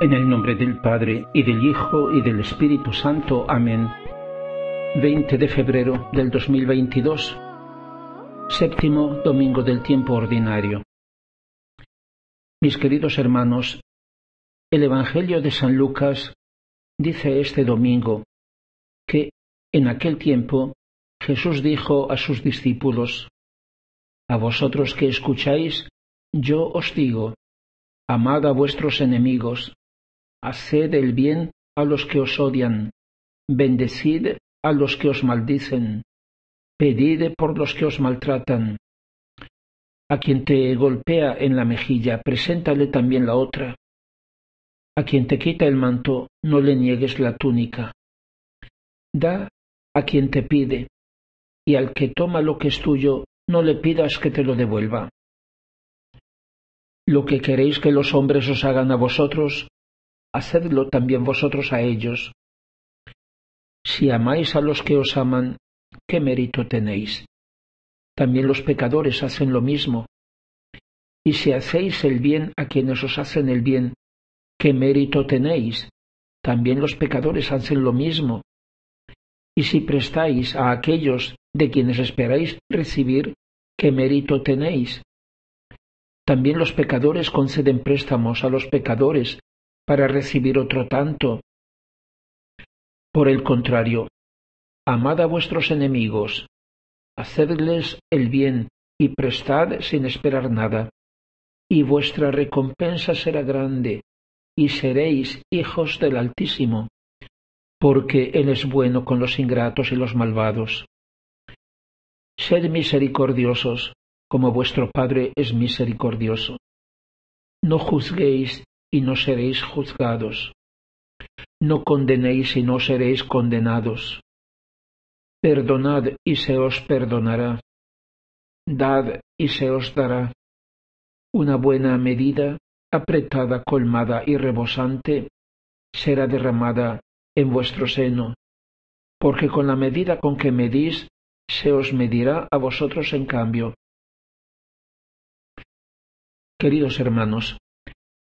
En el nombre del Padre, y del Hijo, y del Espíritu Santo. Amén. 20 de febrero del 2022. Séptimo domingo del tiempo ordinario. Mis queridos hermanos, el Evangelio de San Lucas dice este domingo que en aquel tiempo Jesús dijo a sus discípulos, A vosotros que escucháis, yo os digo, amad a vuestros enemigos, haced el bien a los que os odian, bendecid a los que os maldicen, pedid por los que os maltratan. A quien te golpea en la mejilla, preséntale también la otra. A quien te quita el manto, no le niegues la túnica. Da a quien te pide, y al que toma lo que es tuyo, no le pidas que te lo devuelva. Lo que queréis que los hombres os hagan a vosotros, hacedlo también vosotros a ellos. Si amáis a los que os aman, ¿qué mérito tenéis? También los pecadores hacen lo mismo. Y si hacéis el bien a quienes os hacen el bien, ¿qué mérito tenéis? También los pecadores hacen lo mismo. Y si prestáis a aquellos de quienes esperáis recibir, ¿qué mérito tenéis? También los pecadores conceden préstamos a los pecadores para recibir otro tanto. Por el contrario, amad a vuestros enemigos, hacedles el bien y prestad sin esperar nada, y vuestra recompensa será grande, y seréis hijos del Altísimo, porque Él es bueno con los ingratos y los malvados. Sed misericordiosos, como vuestro Padre es misericordioso. No juzguéis y no seréis juzgados. No condenéis y no seréis condenados. Perdonad y se os perdonará. Dad y se os dará. Una buena medida, apretada, colmada y rebosante, será derramada en vuestro seno, porque con la medida con que medís, se os medirá a vosotros en cambio. Queridos hermanos,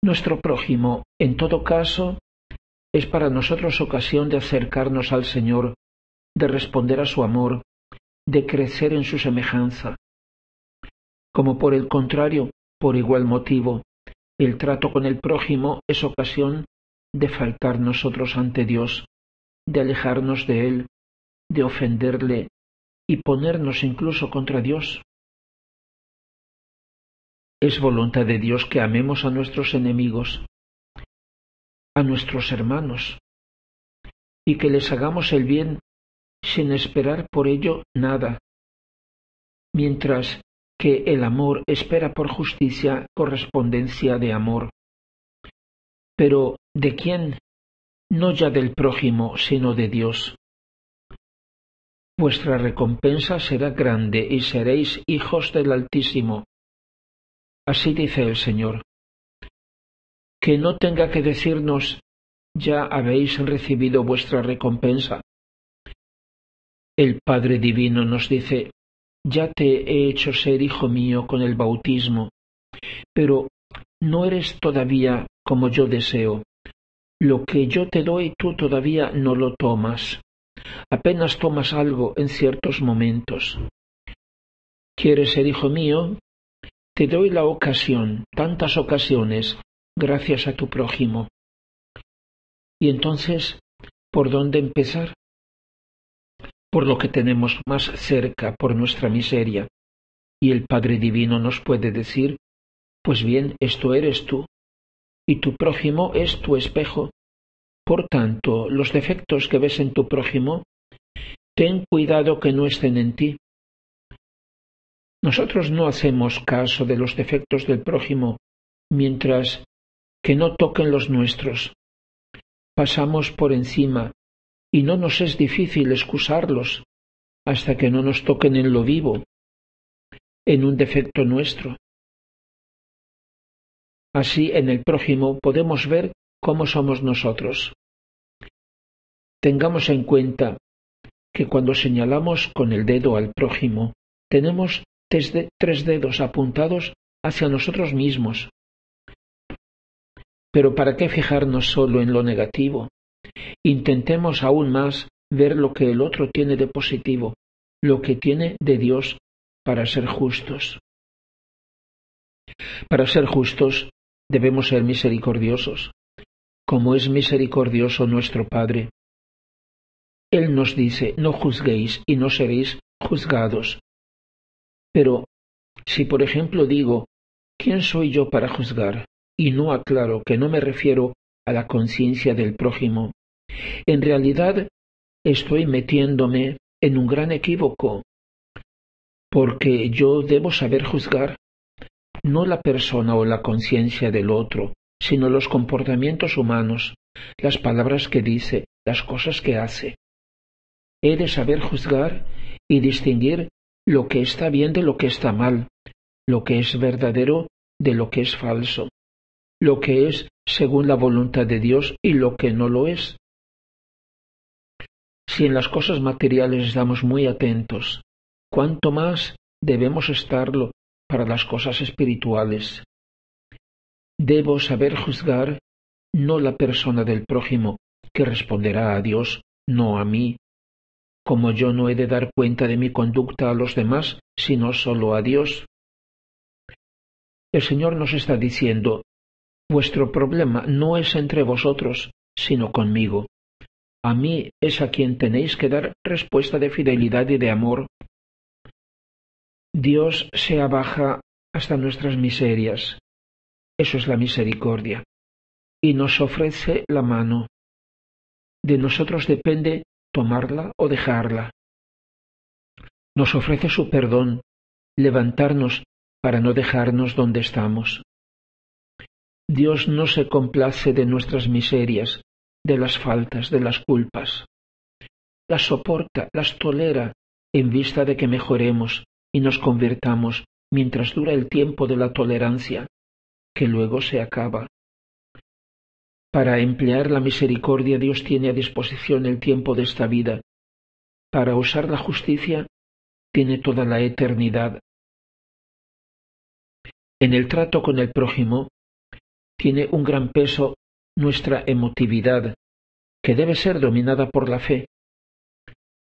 nuestro prójimo, en todo caso, es para nosotros ocasión de acercarnos al Señor, de responder a su amor, de crecer en su semejanza. Como por el contrario, por igual motivo, el trato con el prójimo es ocasión de faltar nosotros ante Dios, de alejarnos de Él, de ofenderle y ponernos incluso contra Dios. Es voluntad de Dios que amemos a nuestros enemigos, a nuestros hermanos, y que les hagamos el bien sin esperar por ello nada, mientras que el amor espera por justicia correspondencia de amor. Pero ¿de quién? No ya del prójimo, sino de Dios. Vuestra recompensa será grande y seréis hijos del Altísimo Así dice el Señor. Que no tenga que decirnos, ya habéis recibido vuestra recompensa. El Padre Divino nos dice, ya te he hecho ser hijo mío con el bautismo, pero no eres todavía como yo deseo. Lo que yo te doy tú todavía no lo tomas. Apenas tomas algo en ciertos momentos. ¿Quieres ser hijo mío? Te doy la ocasión, tantas ocasiones, gracias a tu prójimo. Y entonces, ¿por dónde empezar? Por lo que tenemos más cerca, por nuestra miseria. Y el Padre Divino nos puede decir, pues bien, esto eres tú, y tu prójimo es tu espejo. Por tanto, los defectos que ves en tu prójimo, ten cuidado que no estén en ti, nosotros no hacemos caso de los defectos del prójimo mientras que no toquen los nuestros. Pasamos por encima y no nos es difícil excusarlos hasta que no nos toquen en lo vivo, en un defecto nuestro. Así en el prójimo podemos ver cómo somos nosotros. Tengamos en cuenta que cuando señalamos con el dedo al prójimo, tenemos tres dedos apuntados hacia nosotros mismos. Pero ¿para qué fijarnos solo en lo negativo? Intentemos aún más ver lo que el otro tiene de positivo, lo que tiene de Dios para ser justos. Para ser justos debemos ser misericordiosos, como es misericordioso nuestro Padre. Él nos dice, no juzguéis y no seréis juzgados. Pero si por ejemplo digo, ¿quién soy yo para juzgar? y no aclaro que no me refiero a la conciencia del prójimo, en realidad estoy metiéndome en un gran equívoco, porque yo debo saber juzgar no la persona o la conciencia del otro, sino los comportamientos humanos, las palabras que dice, las cosas que hace. He de saber juzgar y distinguir lo que está bien de lo que está mal, lo que es verdadero de lo que es falso, lo que es según la voluntad de Dios y lo que no lo es. Si en las cosas materiales estamos muy atentos, cuánto más debemos estarlo para las cosas espirituales. Debo saber juzgar no la persona del prójimo, que responderá a Dios, no a mí, como yo no he de dar cuenta de mi conducta a los demás, sino solo a Dios. El Señor nos está diciendo, vuestro problema no es entre vosotros, sino conmigo. A mí es a quien tenéis que dar respuesta de fidelidad y de amor. Dios se abaja hasta nuestras miserias. Eso es la misericordia. Y nos ofrece la mano. De nosotros depende tomarla o dejarla. Nos ofrece su perdón, levantarnos para no dejarnos donde estamos. Dios no se complace de nuestras miserias, de las faltas, de las culpas. Las soporta, las tolera, en vista de que mejoremos y nos convirtamos mientras dura el tiempo de la tolerancia, que luego se acaba. Para emplear la misericordia Dios tiene a disposición el tiempo de esta vida. Para usar la justicia tiene toda la eternidad. En el trato con el prójimo tiene un gran peso nuestra emotividad, que debe ser dominada por la fe.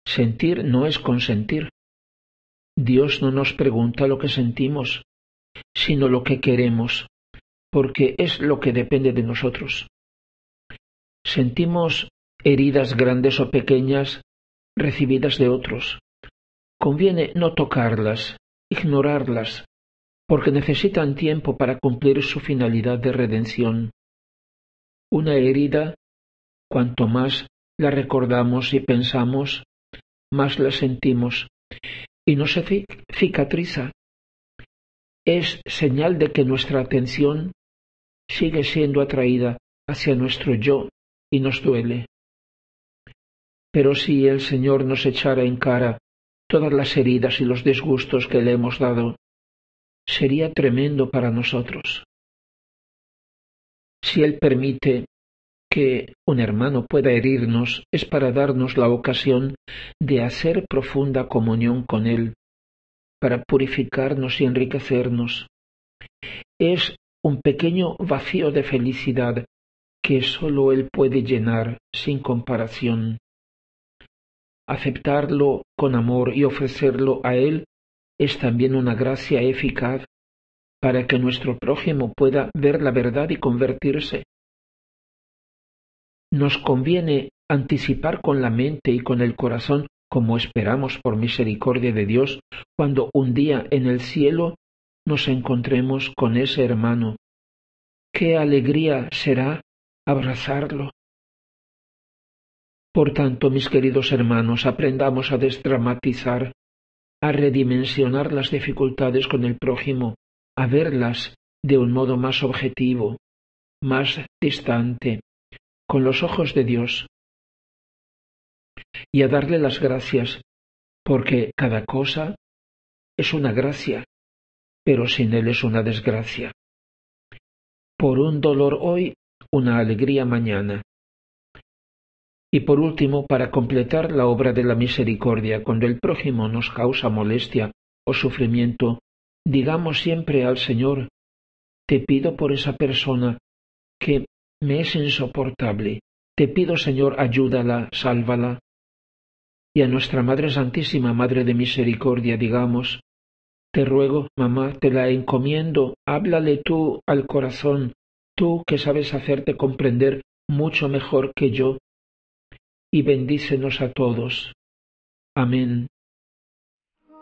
Sentir no es consentir. Dios no nos pregunta lo que sentimos, sino lo que queremos, porque es lo que depende de nosotros. Sentimos heridas grandes o pequeñas recibidas de otros. Conviene no tocarlas, ignorarlas, porque necesitan tiempo para cumplir su finalidad de redención. Una herida, cuanto más la recordamos y pensamos, más la sentimos y no se cicatriza. Es señal de que nuestra atención sigue siendo atraída hacia nuestro yo y nos duele. Pero si el Señor nos echara en cara todas las heridas y los disgustos que le hemos dado, sería tremendo para nosotros. Si Él permite que un hermano pueda herirnos, es para darnos la ocasión de hacer profunda comunión con Él, para purificarnos y enriquecernos. Es un pequeño vacío de felicidad que sólo Él puede llenar sin comparación. Aceptarlo con amor y ofrecerlo a Él es también una gracia eficaz para que nuestro prójimo pueda ver la verdad y convertirse. Nos conviene anticipar con la mente y con el corazón como esperamos por misericordia de Dios cuando un día en el cielo nos encontremos con ese hermano. Qué alegría será abrazarlo. Por tanto, mis queridos hermanos, aprendamos a desdramatizar a redimensionar las dificultades con el prójimo, a verlas de un modo más objetivo, más distante, con los ojos de Dios, y a darle las gracias, porque cada cosa es una gracia, pero sin él es una desgracia. Por un dolor hoy, una alegría mañana. Y por último, para completar la obra de la misericordia, cuando el prójimo nos causa molestia o sufrimiento, digamos siempre al Señor, te pido por esa persona que me es insoportable. Te pido, Señor, ayúdala, sálvala. Y a nuestra Madre Santísima, Madre de Misericordia, digamos, te ruego, mamá, te la encomiendo, háblale tú al corazón, tú que sabes hacerte comprender mucho mejor que yo, y bendícenos a todos. Amén.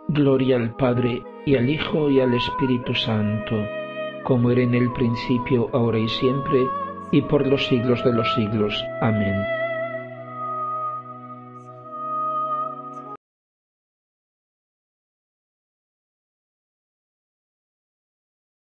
Gloria al Padre, y al Hijo, y al Espíritu Santo, como era en el principio, ahora y siempre, y por los siglos de los siglos. Amén.